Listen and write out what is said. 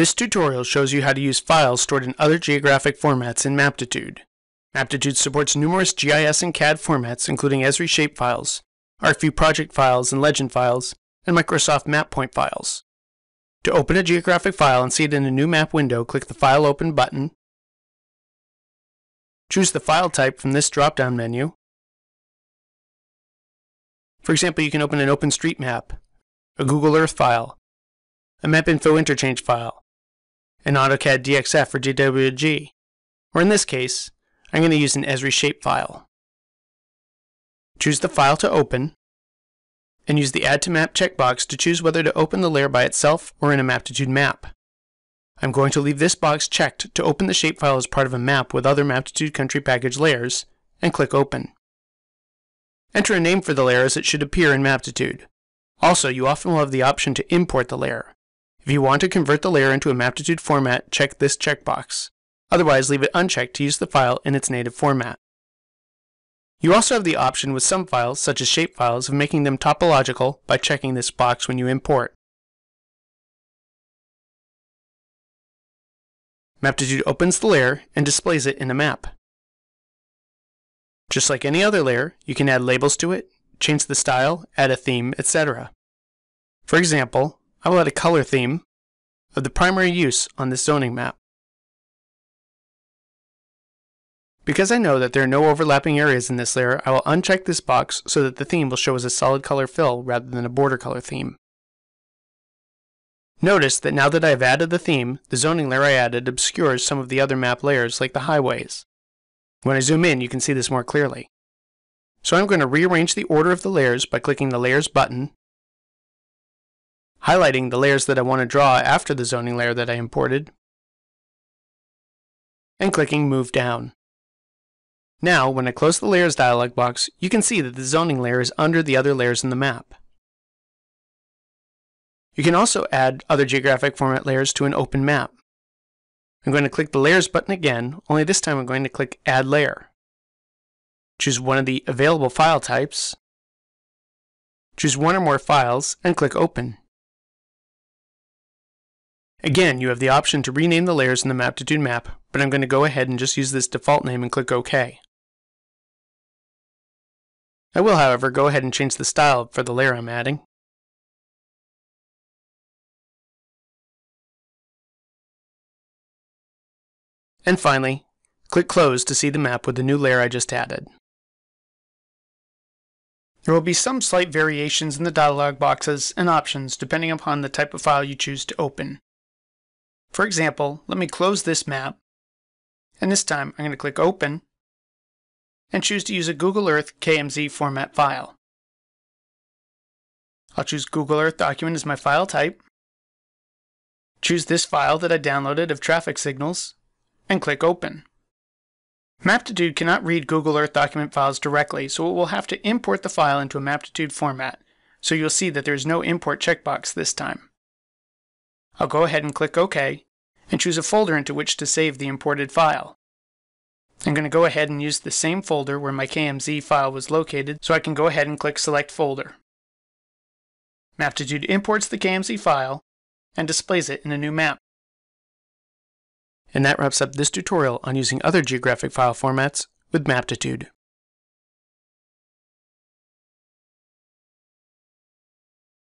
This tutorial shows you how to use files stored in other geographic formats in Maptitude. Maptitude supports numerous GIS and CAD formats including Esri shapefiles, ArcView project files and legend files, and Microsoft MapPoint files. To open a geographic file and see it in a new map window, click the File Open button. Choose the file type from this drop-down menu. For example, you can open an OpenStreetMap, a Google Earth file, a MapInfo interchange file, an AutoCAD DXF or DWG, or in this case, I'm going to use an Esri shapefile. Choose the file to open, and use the Add to Map checkbox to choose whether to open the layer by itself or in a Maptitude map. I'm going to leave this box checked to open the shapefile as part of a map with other Maptitude country package layers, and click Open. Enter a name for the layer as it should appear in Maptitude. Also, you often will have the option to import the layer. If you want to convert the layer into a Maptitude format, check this checkbox. Otherwise, leave it unchecked to use the file in its native format. You also have the option with some files, such as shapefiles, of making them topological by checking this box when you import. Maptitude opens the layer and displays it in a map. Just like any other layer, you can add labels to it, change the style, add a theme, etc. For example, I will add a color theme of the primary use on this zoning map. Because I know that there are no overlapping areas in this layer, I will uncheck this box so that the theme will show as a solid color fill rather than a border color theme. Notice that now that I have added the theme, the zoning layer I added obscures some of the other map layers like the highways. When I zoom in, you can see this more clearly. So I'm going to rearrange the order of the layers by clicking the Layers button, highlighting the layers that I want to draw after the zoning layer that I imported, and clicking Move Down. Now, when I close the Layers dialog box, you can see that the zoning layer is under the other layers in the map. You can also add other geographic format layers to an open map. I'm going to click the Layers button again, only this time I'm going to click Add Layer. Choose one of the available file types, choose one or more files, and click Open. Again, you have the option to rename the layers in the Maptitude map, but I'm going to go ahead and just use this default name and click OK. I will, however, go ahead and change the style for the layer I'm adding. And finally, click Close to see the map with the new layer I just added. There will be some slight variations in the dialog boxes and options depending upon the type of file you choose to open. For example, let me close this map, and this time I'm going to click Open, and choose to use a Google Earth KMZ format file. I'll choose Google Earth document as my file type, choose this file that I downloaded of traffic signals, and click Open. Maptitude cannot read Google Earth document files directly, so it will have to import the file into a Maptitude format, so you'll see that there is no import checkbox this time. I'll go ahead and click OK, and choose a folder into which to save the imported file. I'm going to go ahead and use the same folder where my KMZ file was located, so I can go ahead and click Select Folder. Maptitude imports the KMZ file and displays it in a new map. And that wraps up this tutorial on using other geographic file formats with Maptitude.